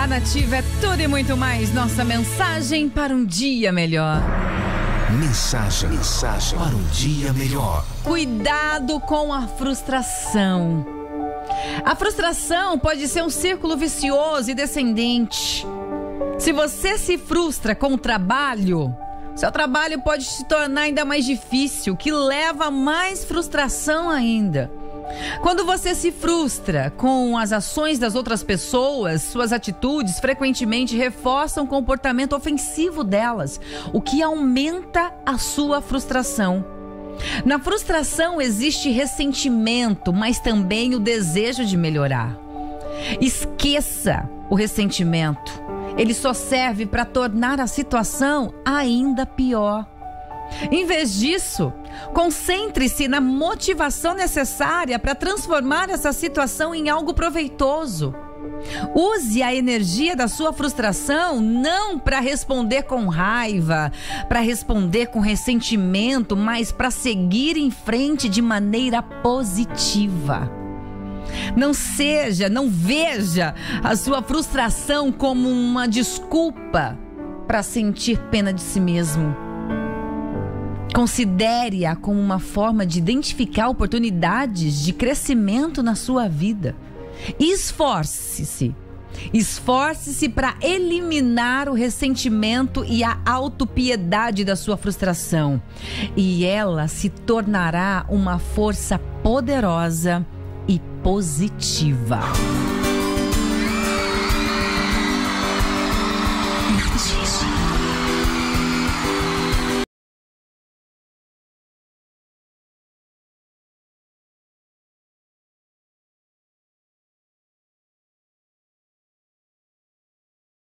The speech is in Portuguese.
A Nativa é tudo e muito mais. Nossa mensagem para um dia melhor. Mensagem, mensagem para um dia melhor. Cuidado com a frustração. A frustração pode ser um círculo vicioso e descendente. Se você se frustra com o trabalho, seu trabalho pode se tornar ainda mais difícil, que leva a mais frustração ainda. Quando você se frustra com as ações das outras pessoas, suas atitudes frequentemente reforçam o comportamento ofensivo delas, o que aumenta a sua frustração. Na frustração existe ressentimento, mas também o desejo de melhorar. Esqueça o ressentimento. Ele só serve para tornar a situação ainda pior. Em vez disso, concentre-se na motivação necessária para transformar essa situação em algo proveitoso. Use a energia da sua frustração não para responder com raiva, para responder com ressentimento, mas para seguir em frente de maneira positiva. Não seja, não veja a sua frustração como uma desculpa para sentir pena de si mesmo. Considere-a como uma forma de identificar oportunidades de crescimento na sua vida. Esforce-se. Esforce-se para eliminar o ressentimento e a autopiedade da sua frustração. E ela se tornará uma força poderosa e positiva.